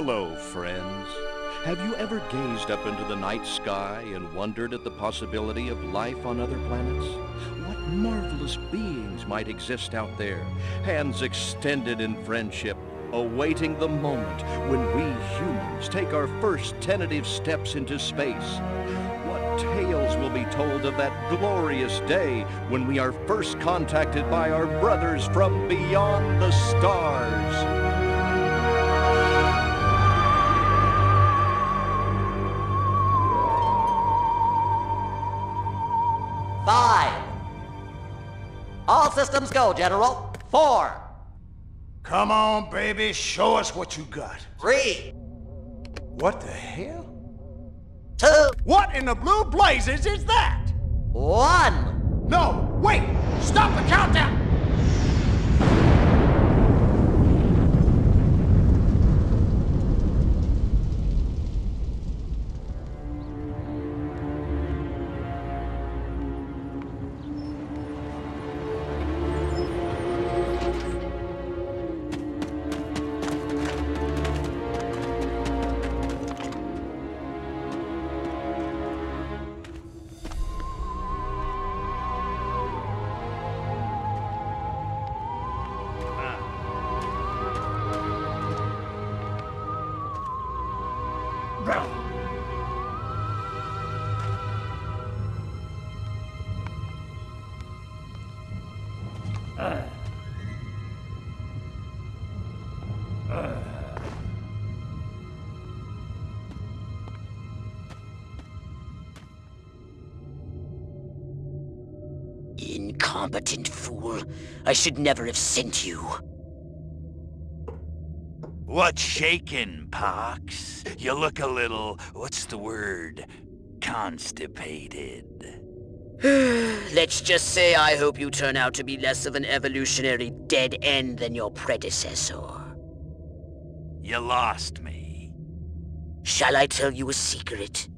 Hello, friends. Have you ever gazed up into the night sky and wondered at the possibility of life on other planets? What marvelous beings might exist out there, hands extended in friendship, awaiting the moment when we humans take our first tentative steps into space? What tales will be told of that glorious day when we are first contacted by our brothers from beyond the stars? Systems go, General. Four. Come on, baby, show us what you got. Three. What the hell? Two. What in the blue blazes is that? One. No, wait! Stop the countdown! Incompetent fool. I should never have sent you. What's shaking, Pox? You look a little, what's the word? Constipated. Let's just say I hope you turn out to be less of an evolutionary dead end than your predecessor. You lost me. Shall I tell you a secret?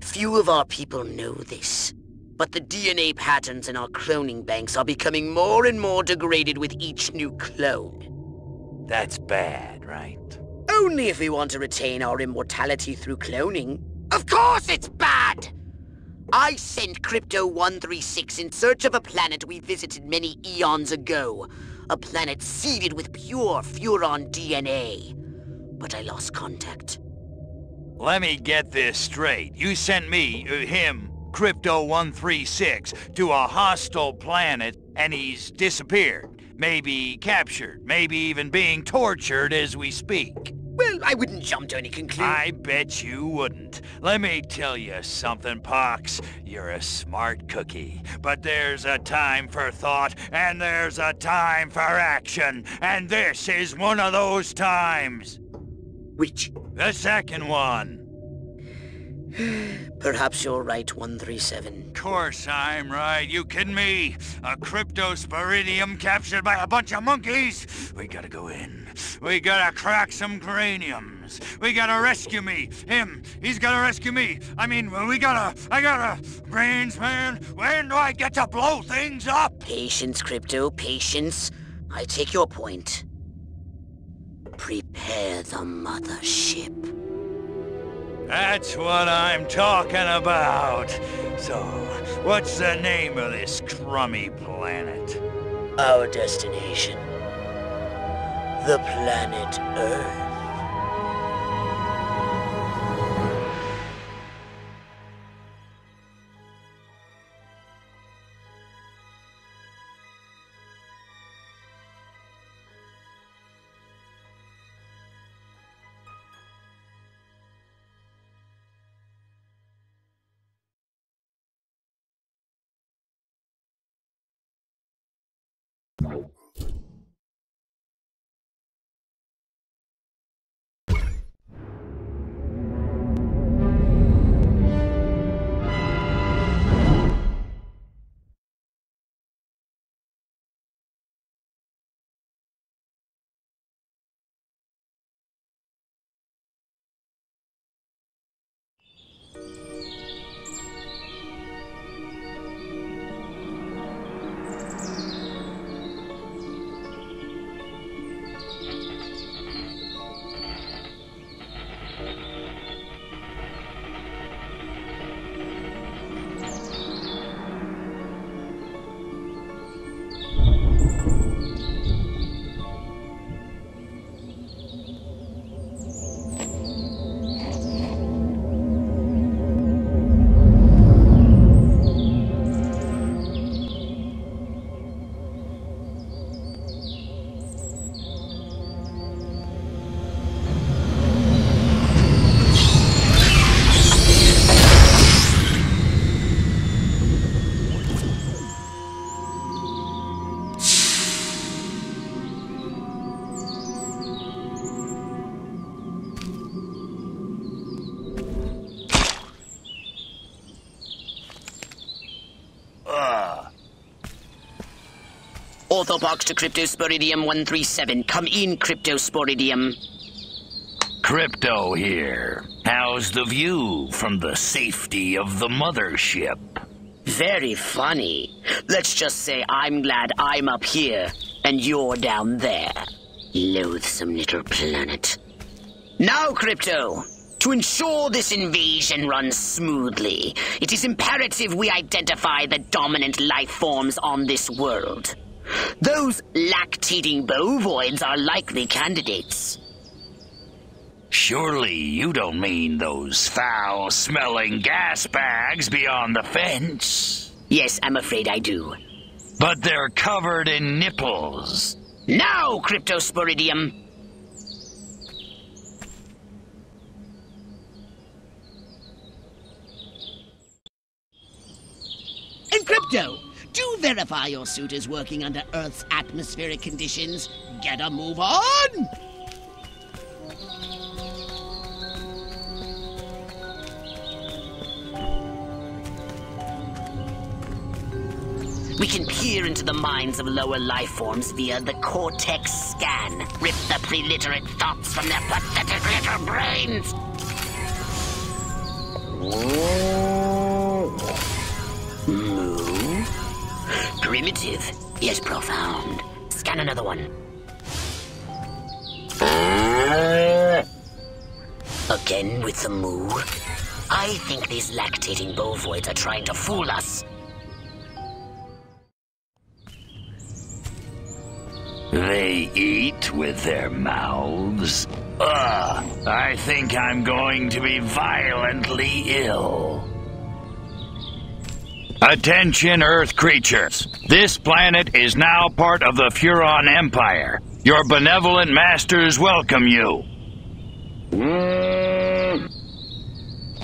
Few of our people know this, but the DNA patterns in our cloning banks are becoming more and more degraded with each new clone. That's bad, right? Only if we want to retain our immortality through cloning. Of course it's bad! I sent Crypto-136 in search of a planet we visited many eons ago. A planet seeded with pure Furon DNA. But I lost contact. Let me get this straight. You sent me, uh, him, Crypto-136, to a hostile planet, and he's disappeared. Maybe captured, maybe even being tortured as we speak. Well, I wouldn't jump to any conclusion. I bet you wouldn't. Let me tell you something, Pox. You're a smart cookie. But there's a time for thought, and there's a time for action. And this is one of those times. Which? The second one. Perhaps you're right, 137. Course I'm right. You kidding me? A cryptosporidium captured by a bunch of monkeys? We gotta go in. We gotta crack some craniums. We gotta rescue me. Him. He's gotta rescue me. I mean, we gotta... I gotta... Brains, man. When do I get to blow things up? Patience, Crypto, patience. I take your point. Prepare the mothership. That's what I'm talking about. So, what's the name of this crummy planet? Our destination. The planet Earth. Ah. Ugh. Orthopox to Cryptosporidium 137. Come in, Cryptosporidium. Crypto here. How's the view from the safety of the mothership? Very funny. Let's just say I'm glad I'm up here and you're down there. Loathsome little planet. Now, Crypto, to ensure this invasion runs smoothly, it is imperative we identify the dominant life forms on this world. Those lactating bovoids are likely candidates. Surely you don't mean those foul smelling gas bags beyond the fence? Yes, I'm afraid I do. But they're covered in nipples. Now, Cryptosporidium! And Crypto, do verify your suit is working under Earth's atmospheric conditions. Get a move on! We can peer into the minds of lower life forms via the Cortex scan. Rip the preliterate thoughts from their pathetic little brains. Moo. Primitive, yet profound. Scan another one. Again with the moo. I think these lactating bovoids are trying to fool us. They eat with their mouths. Ugh, I think I'm going to be violently ill. Attention, Earth creatures. This planet is now part of the Furon Empire. Your benevolent masters welcome you.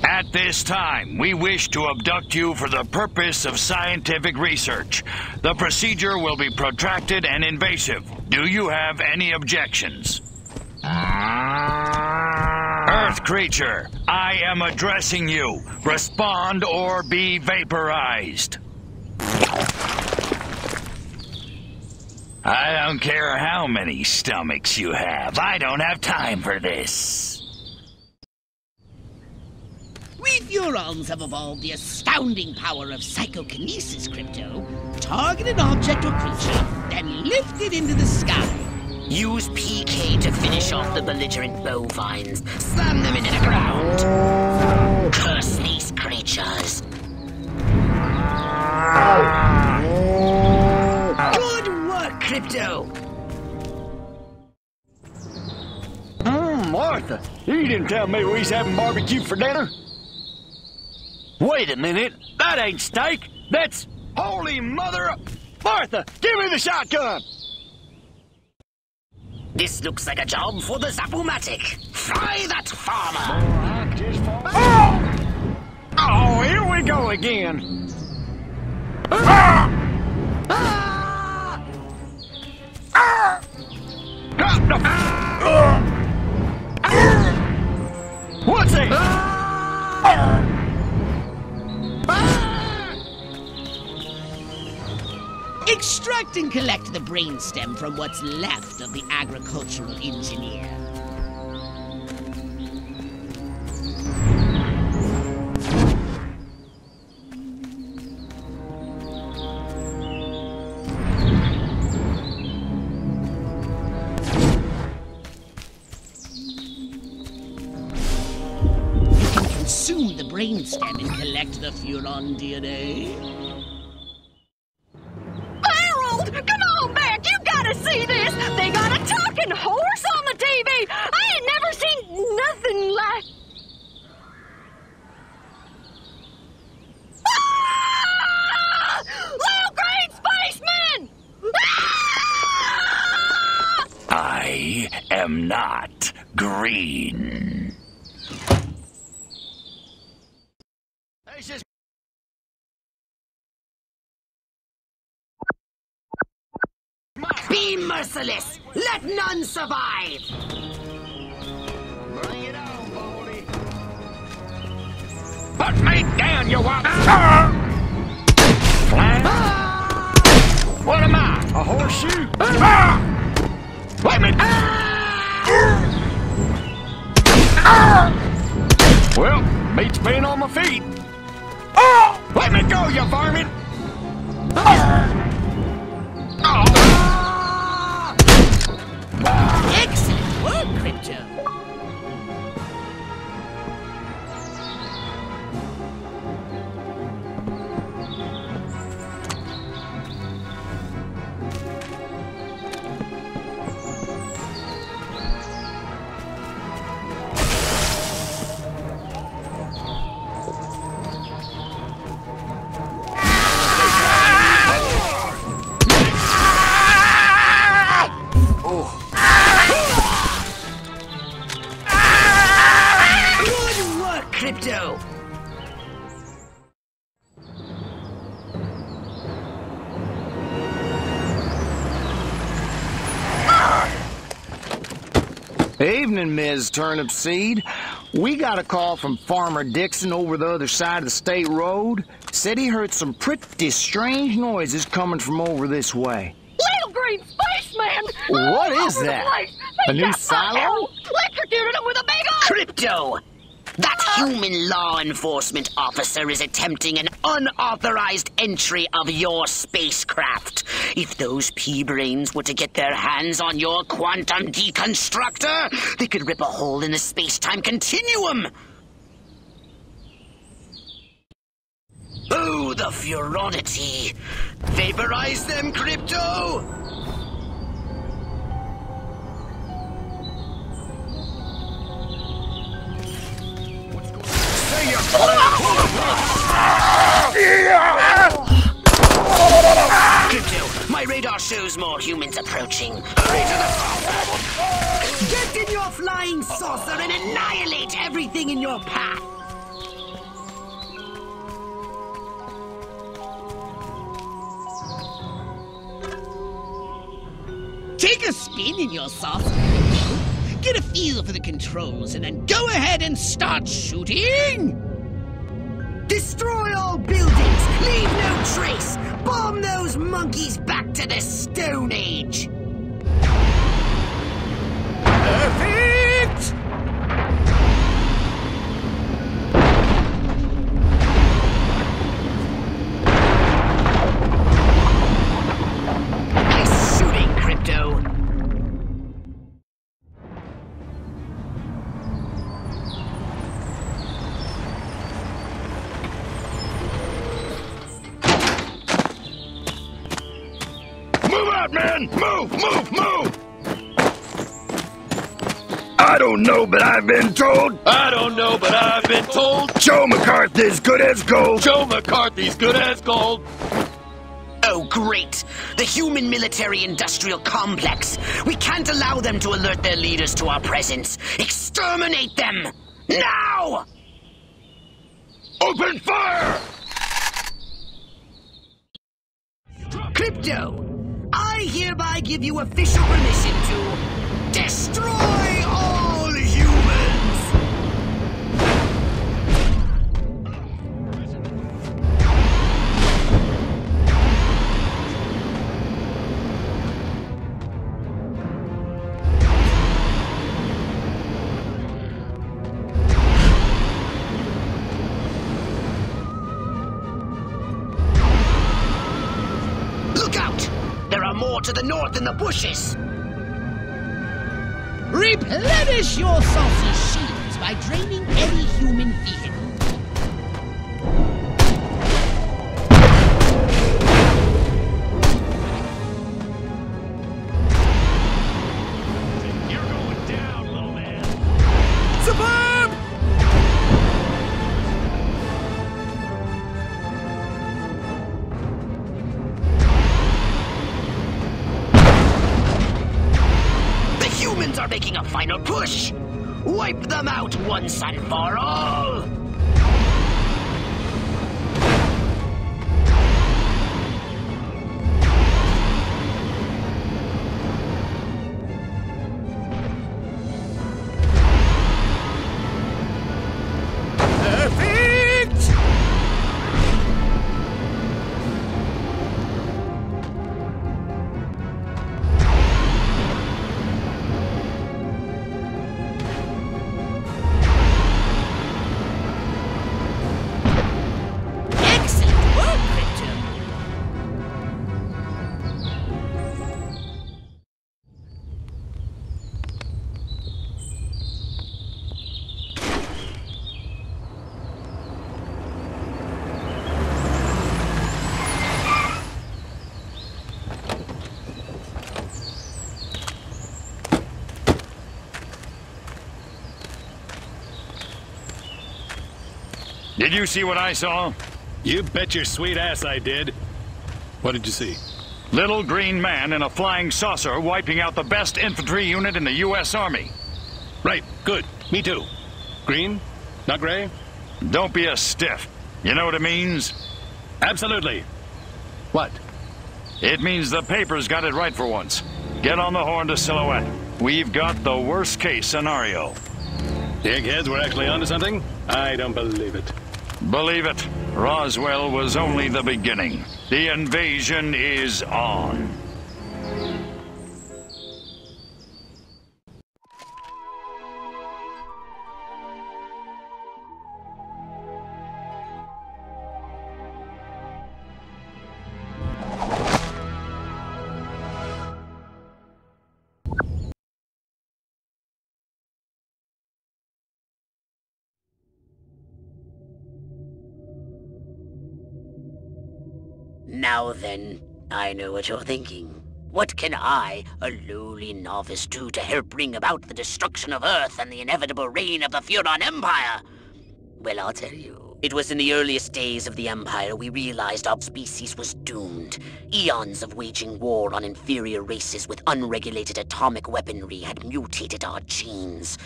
At this time, we wish to abduct you for the purpose of scientific research. The procedure will be protracted and invasive. Do you have any objections? Earth creature, I am addressing you. Respond or be vaporized. I don't care how many stomachs you have. I don't have time for this. We Furons have evolved the astounding power of psychokinesis, Crypto. Target an object or creature, then lift it into the sky. Use PK to finish off the belligerent bovines. Slam them into the ground. Curse these creatures. Good work, Crypto. Mmm, Martha, you didn't tell me we was having barbecue for dinner. Wait a minute, that ain't steak. That's holy mother. Martha, give me the shotgun. This looks like a job for the Zap-O-Matic. Fry that farmer. Oh, here we go again. What's it? Extract and collect the brainstem from what's left of the agricultural engineer. Consume the brainstem and collect the Furon DNA. Green. Be merciless! Let none survive! Put me down, you wop. Fly. What am I? A horseshoe? Ah! Wait a minute! Ah! Well, beats being on my feet. Oh! Let me go, you varmint! Evening, Ms. Turnip Seed. We got a call from Farmer Dixon over the other side of the state road. Said he heard some pretty strange noises coming from over this way. Little green spaceman! What is that? A new silo? Electrocuted him with a big old... Crypto! That human law enforcement officer is attempting an unauthorized entry of your spacecraft. If those pea-brains were to get their hands on your quantum deconstructor, they could rip a hole in the space-time continuum. Oh, the furonity! Vaporize them, Crypto! My radar shows more humans approaching. Hurry to the saucer! Get in your flying saucer and annihilate everything in your path! Take a spin in your saucer. Get a feel for the controls and then go ahead and start shooting! Destroy all buildings! Leave no trace! Bomb those monkeys back to the Stone Age! Perfect! Out, man! Move, move, move! I don't know, but I've been told I don't know, but I've been told Joe McCarthy's good as gold. Joe McCarthy's good as gold. Oh, great! The human military industrial complex! We can't allow them to alert their leaders to our presence! Exterminate them! Now! Open fire! Crypto, I hereby give you official permission to destroy in the bushes! Replenish your saucer shields by draining any human vehicle. Once and for all! Did you see what I saw? You bet your sweet ass I did. What did you see? Little green man in a flying saucer wiping out the best infantry unit in the U.S. Army. Right, good. Me too. Green? Not gray? Don't be a stiff. You know what it means? Absolutely. What? It means the papers got it right for once. Get on the horn to Silhouette. We've got the worst case scenario. The eggheads were actually onto something? I don't believe it. Believe it, Roswell was only the beginning. The invasion is on. Now then, I know what you're thinking. What can I, a lowly novice, do to help bring about the destruction of Earth and the inevitable reign of the Furon Empire? Well, I'll tell you. It was in the earliest days of the Empire we realized our species was doomed. Eons of waging war on inferior races with unregulated atomic weaponry had mutated our genes.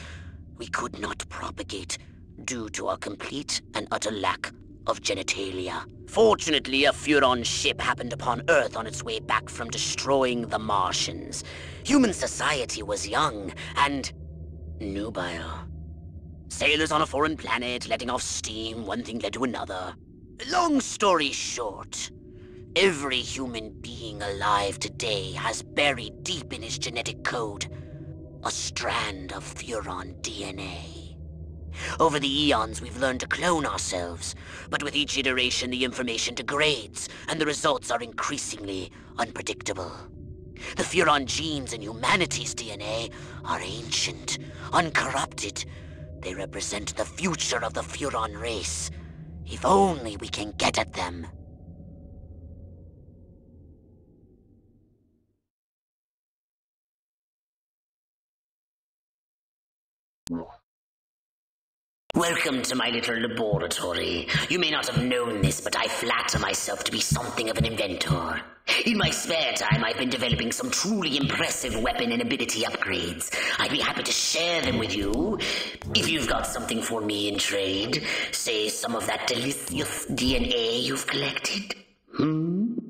We could not propagate due to our complete and utter lack of genitalia. Fortunately, a Furon ship happened upon Earth on its way back from destroying the Martians. Human society was young and nubile. Sailors on a foreign planet, letting off steam, one thing led to another. Long story short, every human being alive today has buried deep in his genetic code a strand of Furon DNA. Over the eons, we've learned to clone ourselves, but with each iteration, the information degrades, and the results are increasingly unpredictable. The Furon genes in humanity's DNA are ancient, uncorrupted. They represent the future of the Furon race. If only we can get at them. Welcome to my little laboratory. You may not have known this, but I flatter myself to be something of an inventor. In my spare time, I've been developing some truly impressive weapon and ability upgrades. I'd be happy to share them with you. If you've got something for me in trade, say some of that delicious DNA you've collected. Hmm?